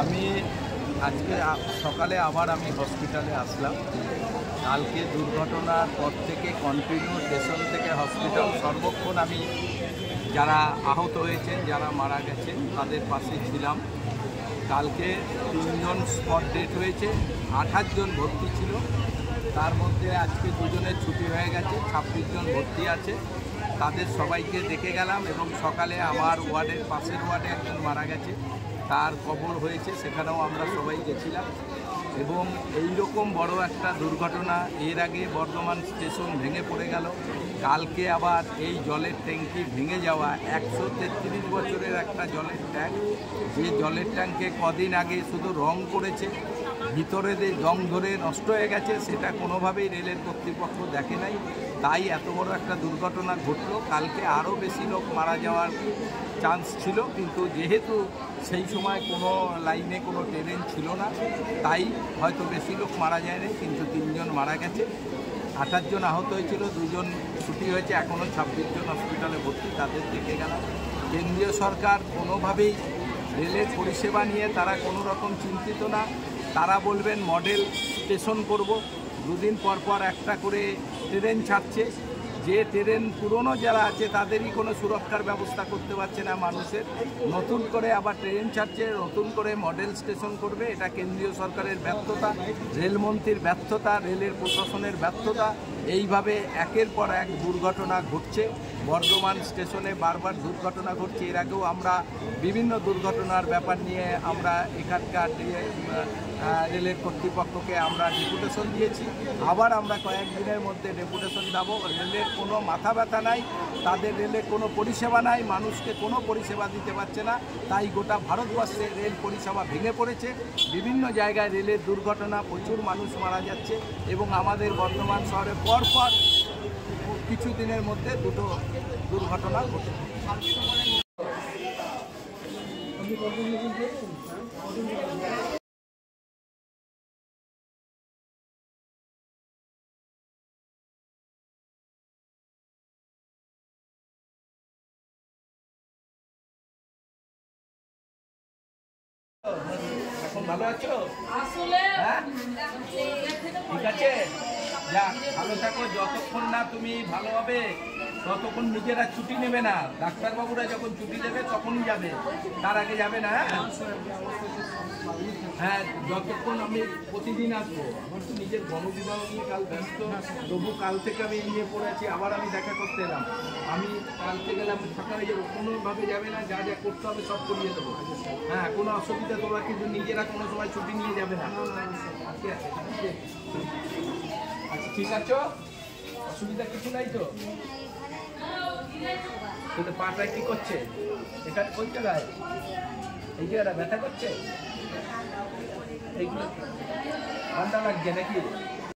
আমি আজকে সকালে আবার আমি হসপিটালে আসলাম। কালকে দুর্ঘটনার পর থেকে কন্টিনিউ স্টেশন থেকে হসপিটাল সর্বক্ষণ আমি যারা আহত হয়েছেন, যারা মারা গেছেন, তাদের পাশে ছিলাম। কালকে তিনজন স্পট ডেট হয়েছে, আঠাশ জন ভর্তি ছিল। তার মধ্যে আজকে দুজনের ছুটি হয়ে গেছে, ছাব্বিশ জন ভর্তি আছে। তাদের সবাইকে দেখে গেলাম এবং সকালে আমার ওয়ার্ডের পাশের ওয়ার্ডে একজন মারা গেছে। তার কবর হয়েছে, সেখানেও আমরা সবাই গেছিলাম। এবং এই রকম বড় একটা দুর্ঘটনা, এর আগে বর্ধমান স্টেশন ভেঙে পড়ে গেল। কালকে আবার এই জলের ট্যাঙ্কি ভেঙে যাওয়া, একশো তেত্রিশ বছরের একটা জলের ট্যাঙ্ক। যে জলের ট্যাঙ্কে কদিন আগে শুধু রং করেছে ভিতরে যে জং ধরে নষ্ট হয়ে গেছে, সেটা কোনোভাবেই রেলের কর্তৃপক্ষ দেখে নাই। তাই এত বড় একটা দুর্ঘটনা ঘটলো। কালকে আরও বেশি লোক মারা যাওয়ার চান্স ছিল, কিন্তু যেহেতু সেই সময় কোনো লাইনে কোনো ট্রেন ছিল না, তাই হয়তো বেশি লোক মারা যায়নি, কিন্তু তিনজন মারা গেছে। আঠাশ জন আহত হয়েছিল, দুজন ছুটি হয়েছে, এখনও ছাব্বিশ জন হসপিটালে ভর্তি, তাদের দেখে গেলাম। কেন্দ্রীয় সরকার কোনোভাবেই রেলের পরিষেবা নিয়ে তারা কোনো রকম চিন্তিত না। তারা বলবেন মডেল স্টেশন করব। দুদিন পর পর একটা করে ট্রেন ছাড়ছে। যে ট্রেন পুরনো যারা আছে, তাদেরই কোনো সুরক্ষার ব্যবস্থা করতে পারছে না মানুষের। নতুন করে আবার ট্রেন ছাড়ছে, নতুন করে মডেল স্টেশন করবে। এটা কেন্দ্রীয় সরকারের ব্যর্থতা, রেলমন্ত্রীর ব্যর্থতা, রেলের প্রশাসনের ব্যর্থতা। এইভাবে একের পর এক দুর্ঘটনা ঘটছে। বর্ধমান স্টেশনে বারবার দুর্ঘটনা ঘটছে। এর আগেও আমরা বিভিন্ন দুর্ঘটনার ব্যাপার নিয়ে আমরা এখানকার রেলের কর্তৃপক্ষকে আমরা ডেপুটেশন দিয়েছি। আবার আমরা কয়েকদিনের মধ্যে ডেপুটেশন দেব। রেলের কোনো মাথা ব্যথা নাই, তাদের রেলের কোনো পরিষেবা নাই, মানুষকে কোনো পরিষেবা দিতে পারছে না। তাই গোটা ভারতবর্ষে রেল পরিষেবা ভেঙে পড়েছে। বিভিন্ন জায়গায় রেলের দুর্ঘটনা, প্রচুর মানুষ মারা যাচ্ছে এবং আমাদের বর্ধমান শহরে পরপর কিছু দিনের মধ্যে দুটো দুর্ঘটনা ঘটে। এখন ভালো আছো? আসলে হ্যাঁ? ঠিক আছে। যাক, ভালো থাকো, যতক্ষণ না তুমি ভালো হবে, ততক্ষণ নিজেরা ছুটি নেবে না। ডাক্তারবাবুরা যখন ছুটি দেবে, তখনই যাবে। তার আগে যাবে না হ্যাঁ? হ্যাঁ যতক্ষণ আমি প্রতিদিন আসব। আমার তো নিজের গণবিবাহ নিয়ে কাল ব্যস্ত। তবু কাল থেকে আমি নিয়ে পড়ে আছি, আবার আমি দেখা করতে এলাম। আমি কালকে গেলাম হয়ে যাব। কোনোভাবে যাবে না, যা যা করতে হবে সব করিয়ে দেবো। হ্যাঁ কোনো অসুবিধা তোমরা কিন্তু নিজেরা কোনো সময় ছুটি নিয়ে যাবে না। ঠিক আছে। আচ্ছা ঠিক আছো? অসুবিধা কিছু নাই তো? কিন্তু পাটা কি করছে? এটা কোন জায়গায়? এই জায়গাটা ব্যথা করছে? এইগুলো ঠান্ডা লাগছে নাকি?